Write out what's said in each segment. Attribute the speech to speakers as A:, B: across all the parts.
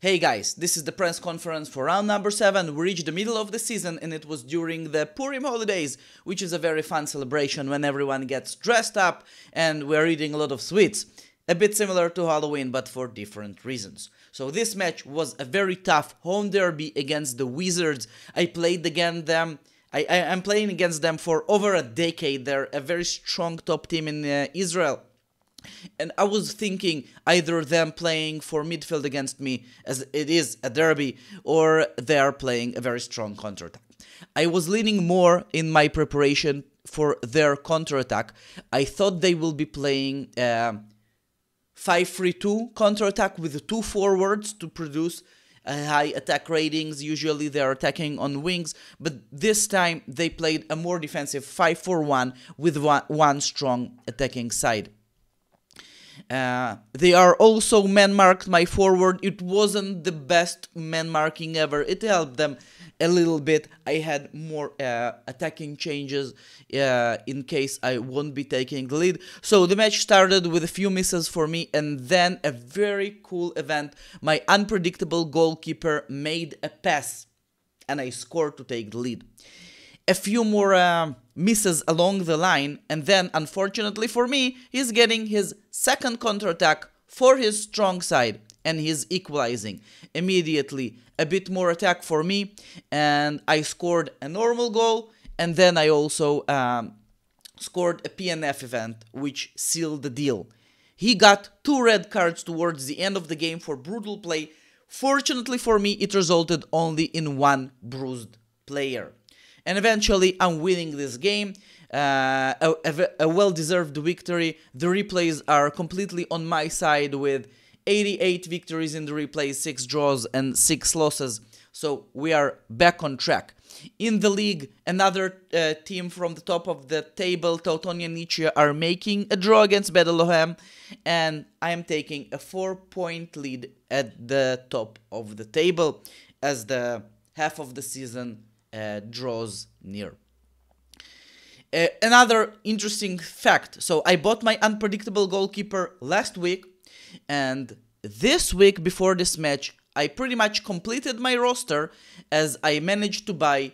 A: Hey guys, this is the press conference for round number 7. We reached the middle of the season and it was during the Purim holidays, which is a very fun celebration when everyone gets dressed up and we're eating a lot of sweets. A bit similar to Halloween, but for different reasons. So this match was a very tough home derby against the Wizards. I played against them. I, I, am playing against them for over a decade. They're a very strong top team in uh, Israel and I was thinking either them playing for midfield against me, as it is a derby, or they are playing a very strong counterattack. I was leaning more in my preparation for their counterattack. I thought they will be playing uh, 5-3-2 counterattack with two forwards to produce uh, high attack ratings. Usually they are attacking on wings, but this time they played a more defensive 5-4-1 with one, one strong attacking side. Uh, they are also man marked my forward. It wasn't the best man marking ever. It helped them a little bit. I had more uh, attacking changes uh, in case I won't be taking the lead. So the match started with a few misses for me, and then a very cool event. My unpredictable goalkeeper made a pass, and I scored to take the lead a few more uh, misses along the line, and then, unfortunately for me, he's getting his second counterattack for his strong side, and he's equalizing immediately. A bit more attack for me, and I scored a normal goal, and then I also um, scored a PNF event, which sealed the deal. He got two red cards towards the end of the game for brutal play. Fortunately for me, it resulted only in one bruised player and eventually I'm winning this game. Uh, a, a, a well-deserved victory. The replays are completely on my side with 88 victories in the replays, 6 draws and 6 losses. So we are back on track. In the league, another uh, team from the top of the table, Teutonia Nietzsche, are making a draw against Beth and I am taking a 4-point lead at the top of the table as the half of the season draws near. Uh, another interesting fact so I bought my unpredictable goalkeeper last week, and this week before this match, I pretty much completed my roster as I managed to buy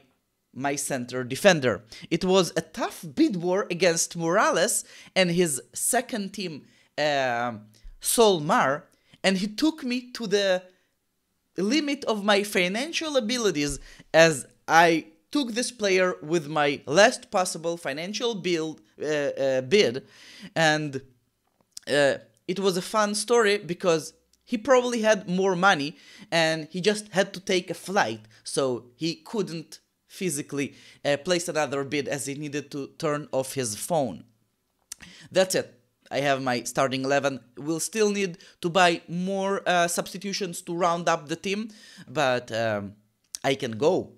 A: my center defender. It was a tough bid war against Morelos and his second team, uh, Solmar, and he took me to the limit of my financial abilities as I took this player with my last possible financial build, uh, uh, bid, and uh, it was a fun story because he probably had more money and he just had to take a flight, so he couldn't physically uh, place another bid as he needed to turn off his phone. That's it. I have my starting 11. We'll still need to buy more uh, substitutions to round up the team, but um, I can go.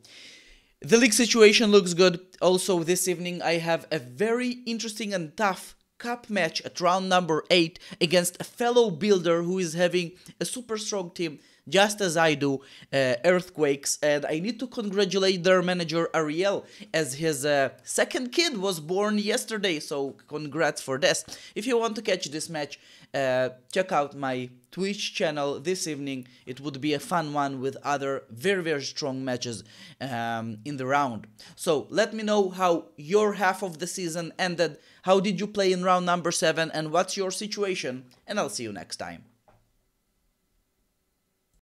A: The league situation looks good. Also, this evening I have a very interesting and tough cup match at round number 8 against a fellow builder who is having a super strong team just as I do, uh, Earthquakes, and I need to congratulate their manager Ariel as his uh, second kid was born yesterday, so congrats for this. If you want to catch this match, uh, check out my Twitch channel this evening. It would be a fun one with other very, very strong matches um, in the round. So let me know how your half of the season ended. How did you play in round number 7 and what's your situation? And I'll see you next time.